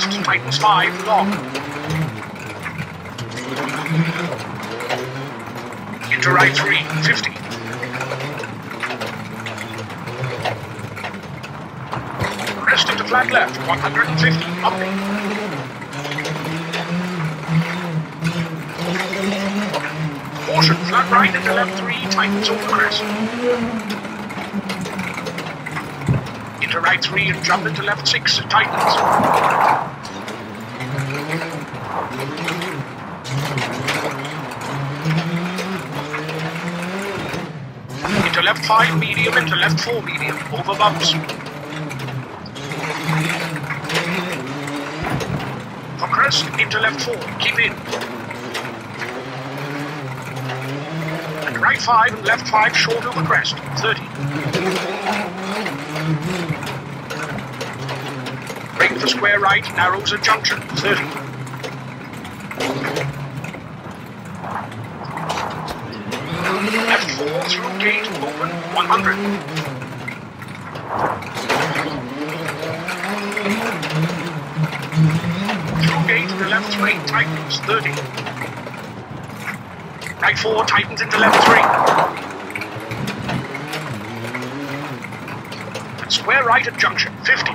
crest, tightens 5, long. Into right 3, 50. Crest into flat left, 150, bumping. Caution, flat right into left 3, tightens over crest. Into right 3 and jump into left 6, tightens. Into left 5 medium, into left 4 medium, over bumps. For crest, into left 4, keep in. And right 5 left 5 short over crest, 30. Brake for square right, narrows at junction, 30. Left 4 through gate, open, 100. Through gate, the left 3 tightens, 30. Right 4 tightens into left 3. Square right at junction, 50.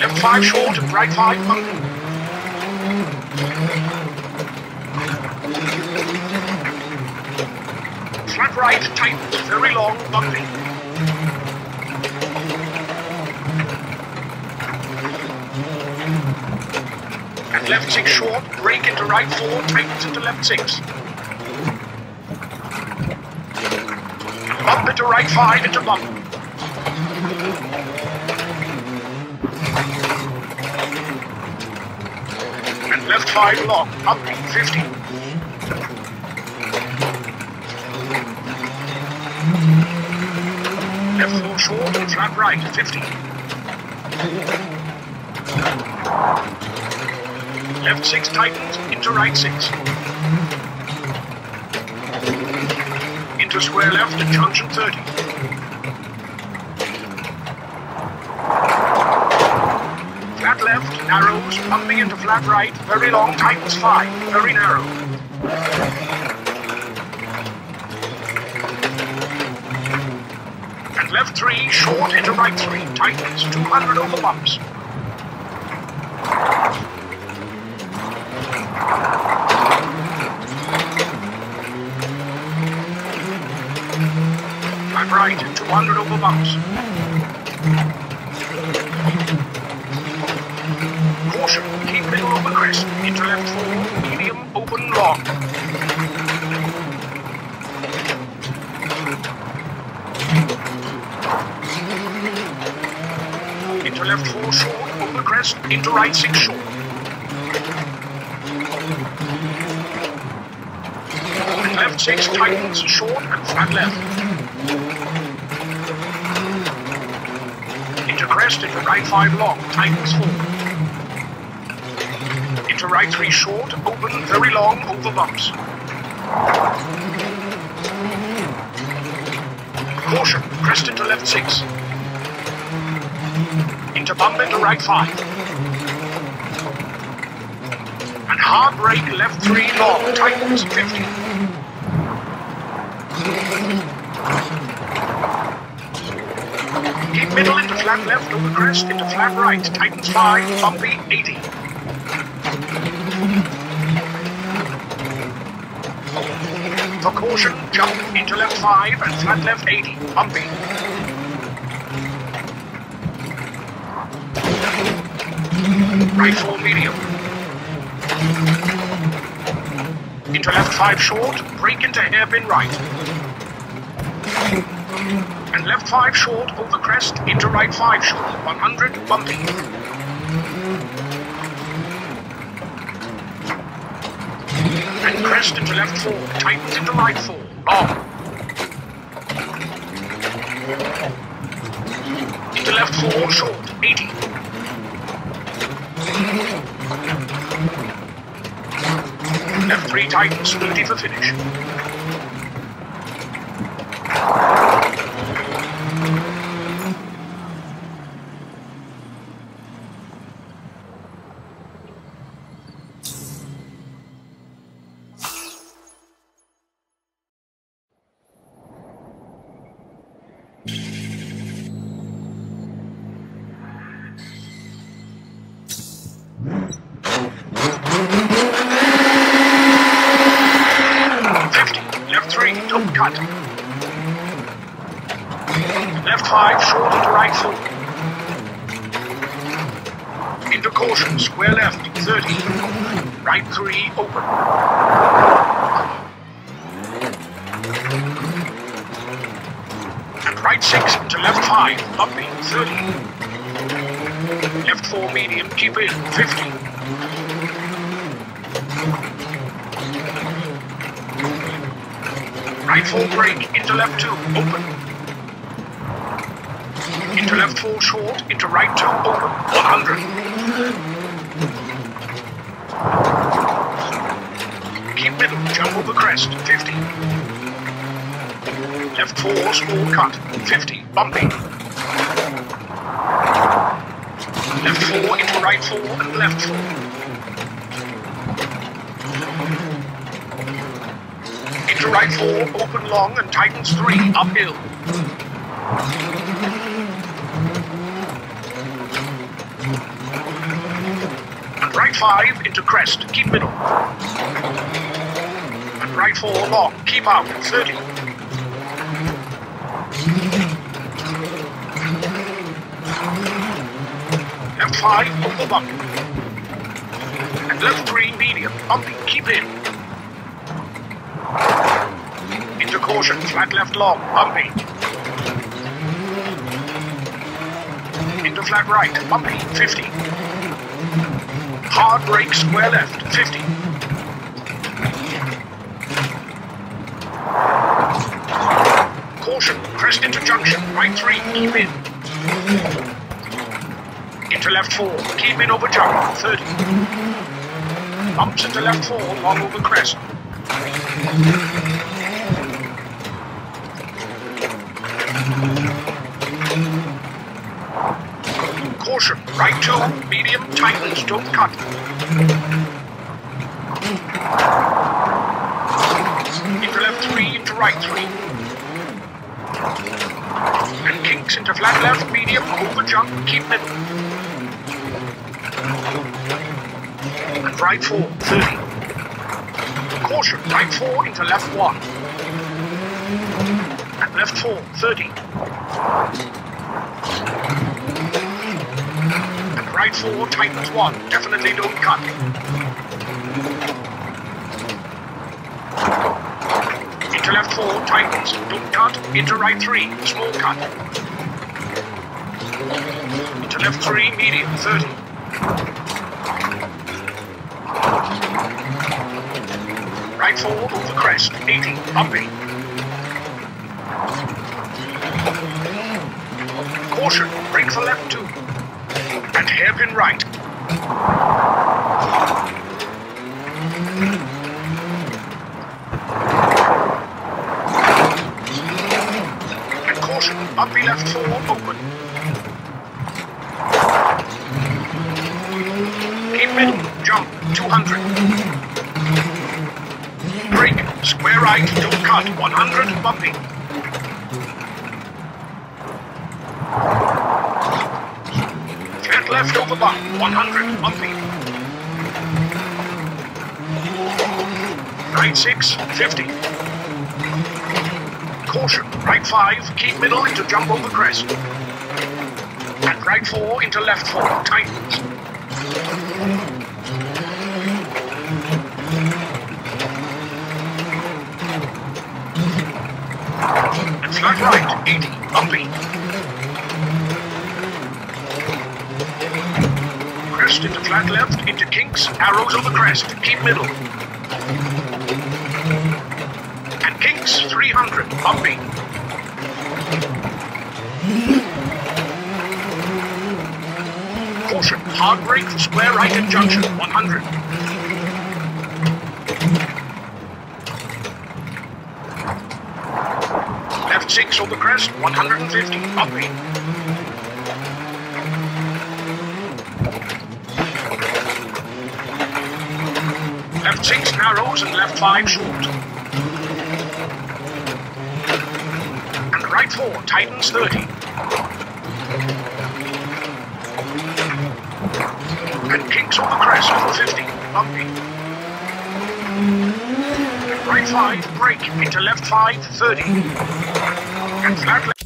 Left 5 short and right 5 bumping. Right tightens, very long, bumpy. And left 6 short, brake into right 4, tightens into left 6. Bump into right 5 into bump. And left 5 long, bumpy, 50. Left 4 and flat right, 50. Left 6 tightens, into right 6. Into square left at junction 30. Flat left, narrows, pumping into flat right, very long, tightens 5, very narrow. 3, short into right 3, tightens, 200 over bumps. Into right 6 short. Left 6 tightens, short and flat left. Into crest, into right 5 long, tightens 4. Into right 3 short, open, very long, over bumps. Caution, crest into left 6. Into bump into right 5. And hard brake left 3 long, tightens 50. Keep middle into flat left over crest, into flat right, tightens 5, bumpy 80. For caution, jump into left 5 and flat left 80, bumpy. Right 4 medium. Into left 5 short, brake into hairpin right. And left 5 short over crest, into right 5 short, 100, bumpy. And crest into left 4, tightens into right 4, long. Into left 4, short, 80. Left 3 tightens, 30 for finish. Right 6 to left 5, bumpy, 30. Left 4, medium, keep in, 50. Right 4 brake, into left 2, open. Into left 4 short, into right 2, open, 100. Keep middle, jump over crest, 50. Left 4, small cut, 50, bumpy. Left 4 into right 4 and left 4. Into right 4, open long and tightens 3, uphill. And right 5 into crest, keep middle. And right 4 long, keep out, 30. Left 5, over bump. And left 3, medium, bumpy, keep in. Into caution, flat left long, bumpy. Into flat right, bumpy, 50. Hard brake, square left, 50. Caution, crest into junction, right 3, keep in. Into left 4, keep in over jump, 30. Bumps into left 4, long over crest. Caution, right 2, medium, tightens, don't cut. Into left 3, into right 3. And kinks into flat left, medium, over jump, keep middle. And right 4, 30. Caution, right 4 into left 1. And left 4, 30. And right 4, tightens 1, definitely don't cut. Into left 4, tightens, don't cut. Into right 3, small cut. Into left 3, medium, 30. Right 4, over crest, 80, bumpy. Caution, brake for left 2. And hairpin right. And caution, bumpy left 4, open. Keep middle, jump, 200. Brake, square right, don't cut, 100, bumpy. Flat left over bump, 100, bumpy. Right 6, 50. Caution, right 5, keep middle into jump over crest. And right 4 into left 4, tightens. And flat right, 80, bumpy. Crest into flat left, into kinks, arrows over crest, keep middle. And kinks, 300, bumpy. Hard brake, square right at junction, 100. Left 6 over crest, 150, bumpy. Left 6 narrows and left 5 short. And right 4 tightens 30. Kinks the crest for 50, bumpy. right 5, brake into left 5, 30. And flat left.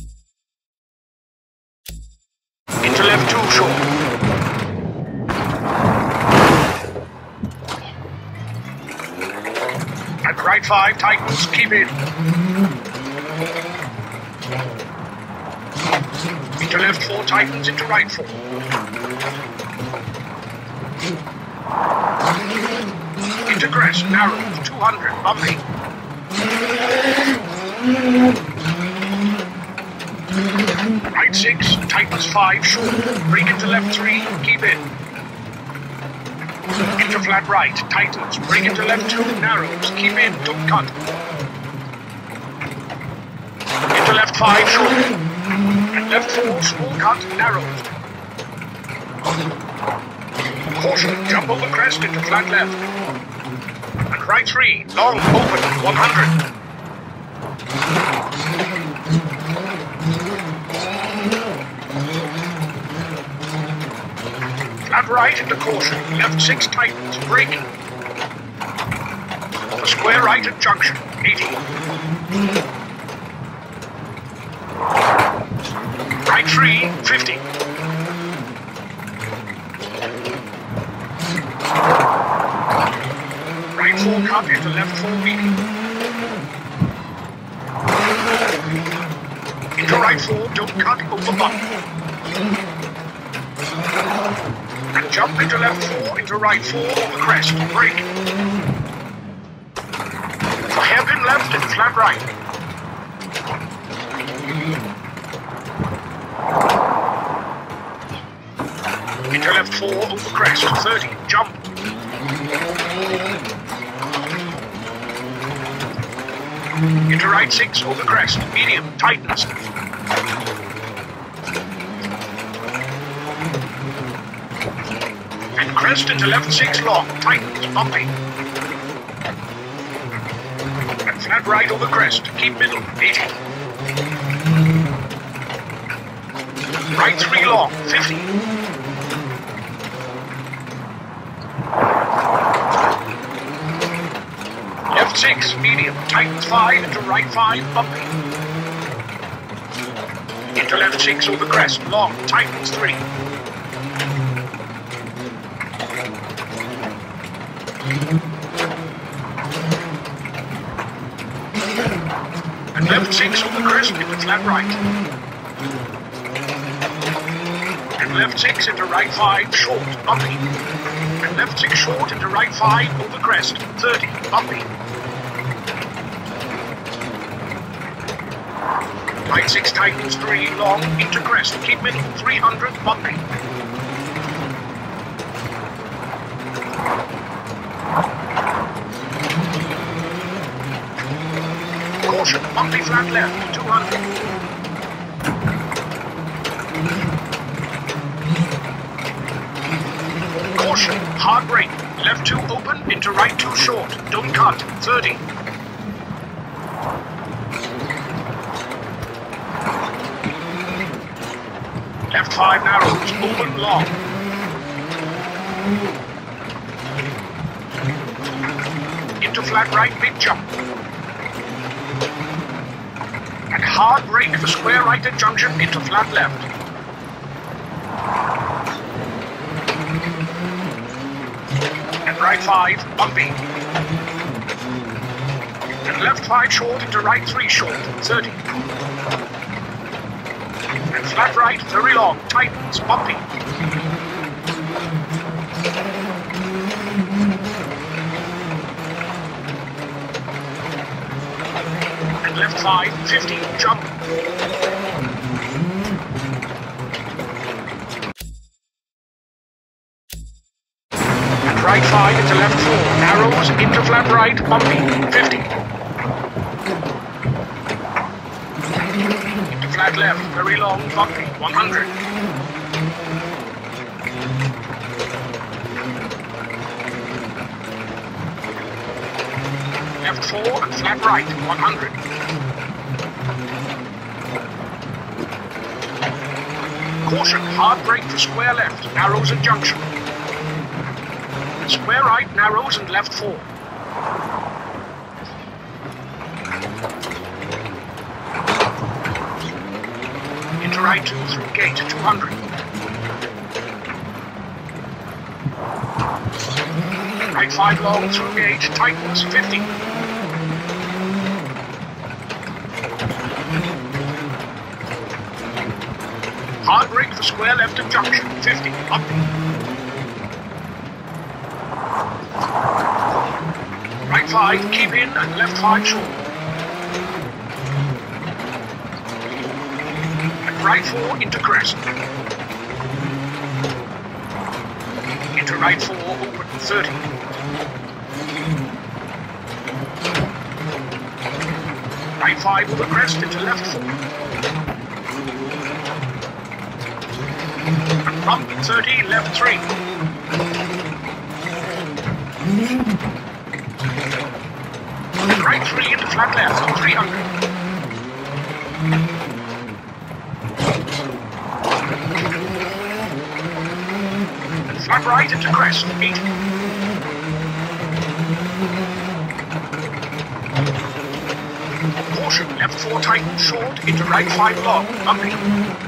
Into left 2, short. And right 5, tightens, keep in. Into left 4, tightens, into right 4. Into crest, narrow, 200, bumpy. Right 6, tightens 5, short. Bring into left 3, keep in. Into flat right, tightens. Bring into left 2, narrows. Keep in, don't cut. Into left 5, short. And left 4, small cut, narrows. Caution, jump over crest into flat left. Right 3, long, open, 100. Flat right into caution, left 6 tightens, the square right at junction, 80. Right 3, 50. Right 4 cut into left 4 medium. Into right 4, don't cut over bump. And jump into left 4, into right 4 over crest, brake. For hairpin left and flat right. Into left 4 over crest, 30, jump. Into right 6 over crest, medium, tightens. And crest into left 6 long, tightens, bumpy. And flat right over crest, keep middle, 80. Right 3 long, 50. 6, medium, tightens 5 into right 5, bumpy. Into left 6 over crest, long, tightens 3. And left 6 over crest into flat right. And left 6 into right 5, short, bumpy. And left 6 short into right 5 over crest, 30, bumpy. Right 6 tightens 3, long, into crest, keep middle, 300, bumpy. Caution, bumpy flat left, 200. Caution, hard brake. Left 2 open, into right 2 short. Don't cut, 30. Left 5 narrows, open long. Into flat right, big jump. And hard brake for square right at junction into flat left. And right 5, bumpy. And left 5 short into right 3 short, 30. Flat right, very long, tightens, bumpy. And left 5, 50, jump. Right 5 into left 4, narrows, into flat right, bumpy, 50. Left, very long, bumpy, 100. Left 4 and flat right, 100. Caution, hard brake for square left, narrows at junction. Square right, narrows and left 4. into right through gate 200. Right 5 long through gate, tightens 50. Hard brake for square left at junction, 50, up. Right 5, keep in, and left 5 short. And right 4 into crest. Into right 4, open 30. Right 5 over crest into left 4. And bump 30, left 3. Right 3 into flat left, 300. Flat right into crest, 80. Caution, left 4 tight, short, into right 5 long, bumpy.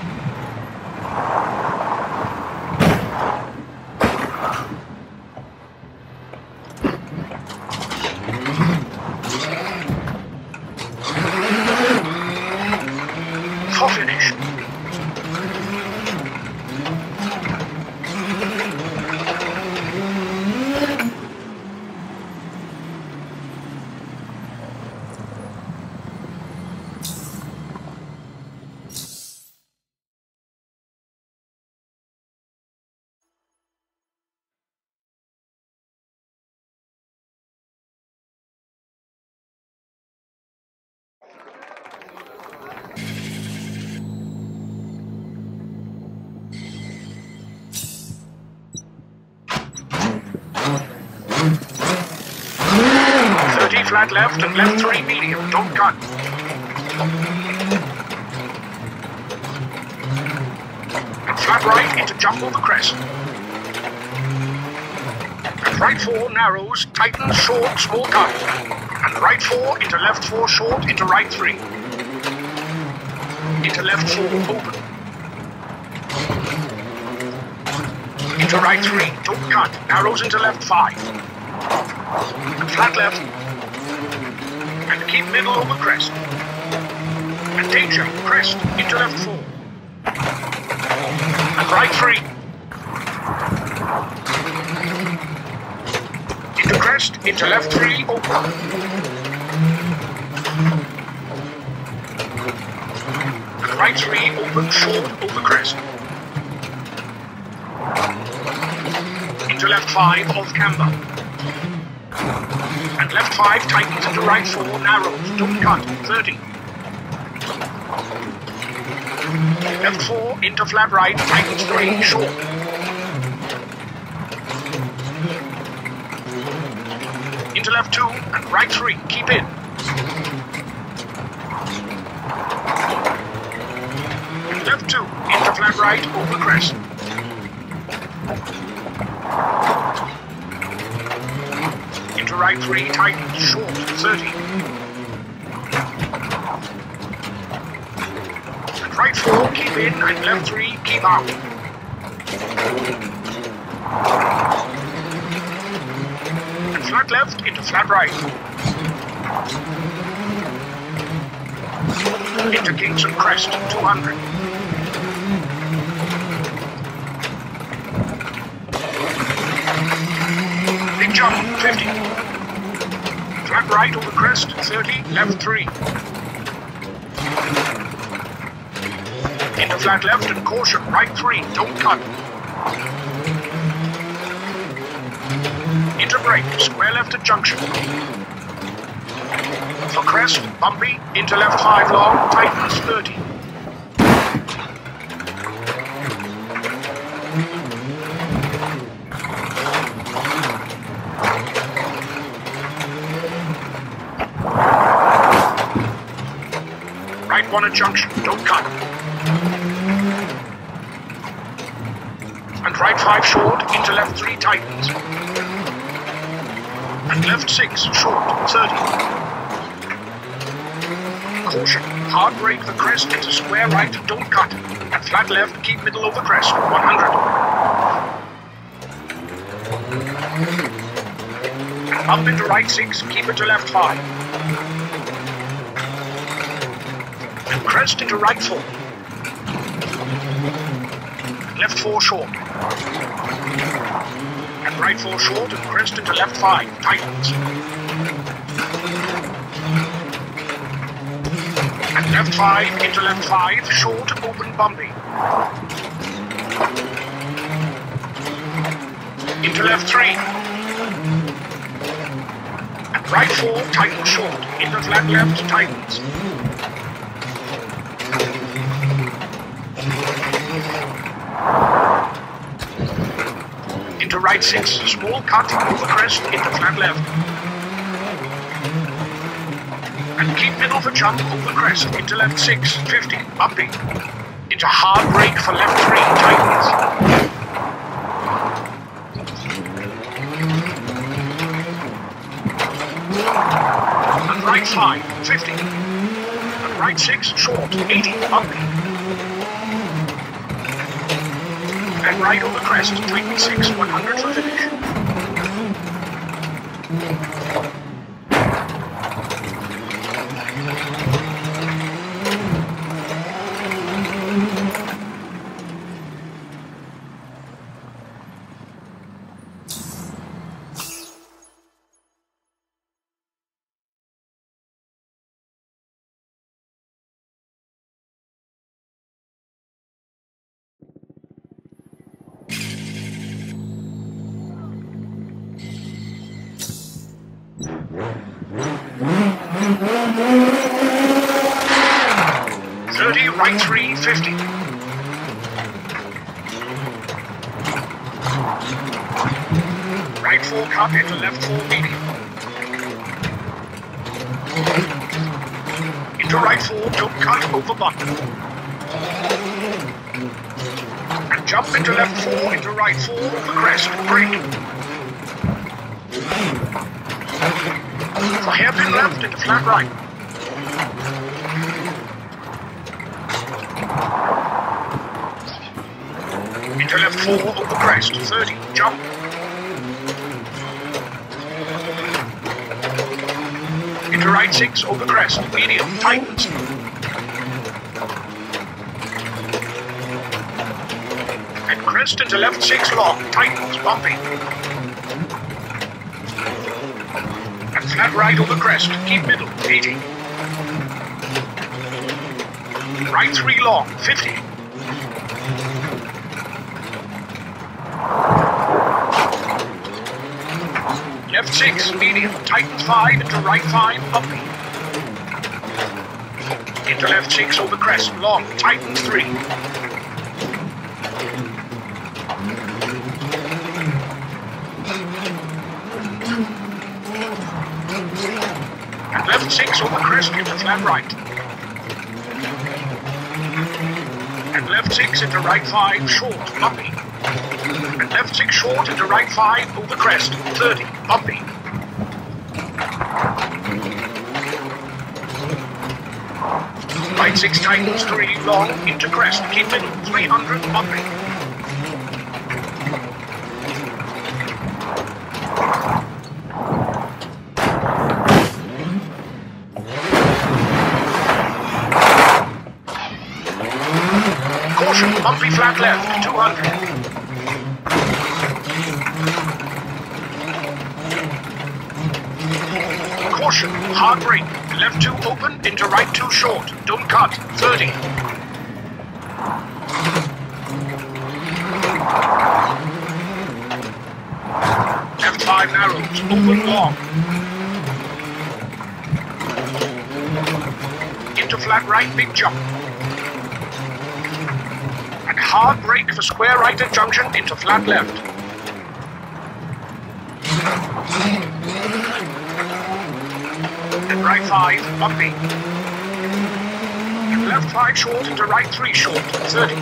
Flat left and left three medium. Don't cut. And flat right into jump over crest. And right four narrows, tightens short, small cut. And right four into left four short into right three. Into left four open. Into right three, don't cut. Narrows into left five. Flat left. Keep middle over crest. And danger, crest, into left four. And right three. Into crest, into left three, open. And right three, open, short, over crest. Into left five, off camber. Left 5 tightens into right 4 narrows. Don't cut. 30. Left 4 into flat right, tightens 3 short. Into left 2 and right 3. Keep in. Left 2 into flat right over crest. Into right 3 tightens short 30. And right 4 keep in and left 3 keep out. And flat left into flat right. Into Kingston Crest 200. Big jump, 50. Flat right over crest, 30, left 3. Into flat left and caution, right 3, don't cut. Into brake, square left at junction. For crest, bumpy, into left 5 long, tightens 30. At junction, don't cut. And right five short, into left three tightens. And left six short, 30. Caution, Hard brake the crest into square right, don't cut. And flat left, keep middle over crest, 100. Up into right 6, keep it to left 5. And crest into right 4. Left 4 short. And right 4 short and crest into left 5, tightens. And left 5 into left 5, short, open bumpy. Into left 3. And right 4, tightens short. Into flat left, tightens. Into right 6, small cut over crest, into flat left. And keep middle for jump over crest, into left 6, 50, bumpy. Into hard brake for left 3, tightens. And right 5, 50. And right 6, short, 80, bumpy. Right over crest, 26, 100 for finish. Right four, don't cut over button. And jump into left four, into right four, over crest, brake. For hairpin left into flat right. Into left four over crest, 30, right six over crest, medium, tightens. And crest into left six long, tightens, bumpy. And flat right over crest, keep middle, 80. Right three long, 50. Left six, medium, tightens five, into right five, bumpy. Into left six over crest, long, tightens three. And left six over crest into flat right. And left six into right five, short, bumpy. And left six short into right five, over crest, 30, bumpy. Right six tightens, three, long, into crest, keep middle, 300, bumpy. Caution, bumpy flat left, 200. Caution, hard brake. Left two open, into right two short. Don't cut, 30. Left five narrows, open long. Into flat right, big jump. And hard brake for square right at junction into flat left. And right five, bumpy. Left five short into right three short, 30.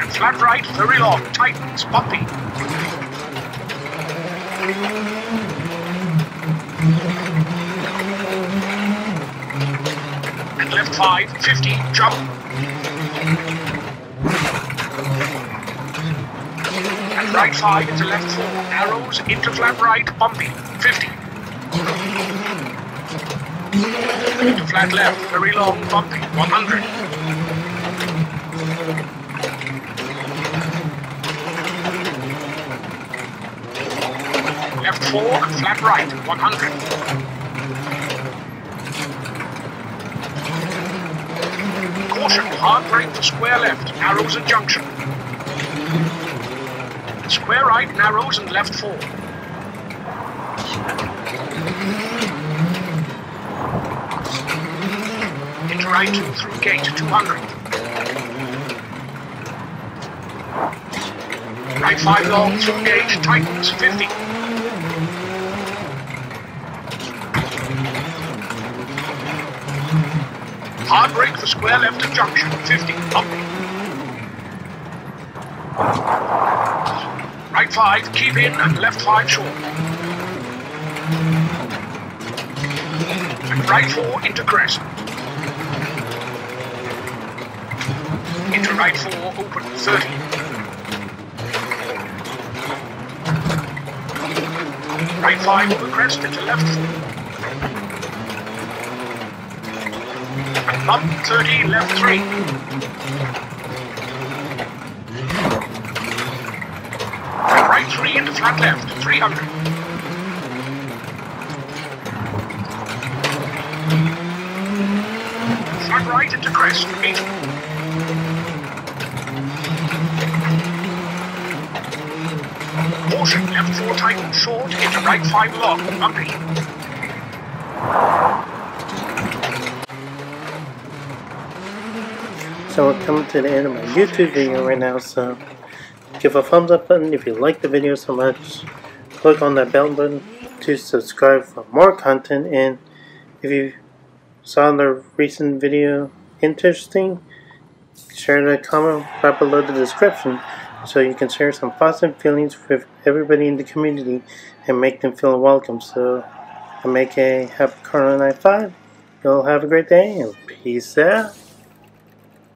And flat right, very long, tightens, bumpy. And left 5, 50, jump. And right 5 into left 4, narrows into flat right, bumpy, 50. Into flat left, very long, bumpy, 100. Left 4, flat right, 100. Caution, hard brake for square left, narrows and junction. Square right, narrows and left 4. Right through gate 200. Right 5 long through gate, tightens 50. Hard brake for square left at junction, 50, up. Right 5, keep in and left 5 short. And right 4 into crest. Into right 4, open, 30. Right 5 over crest into left 4. Up 30, left 3. Right 3 into flat left, 300. Flat right into crest, 80. Caution, left 4 tight short into right 5 long, bumpy. So we're coming to the end of my YouTube video right now, so give a thumbs up button if you like the video so much. Click on that bell button to subscribe for more content and if you saw the recent video interesting, share the comment right below the description so you can share some positive feelings with everybody in the community and make them feel welcome. So I make a happy Corona Night 5. You'll have a great day and peace out.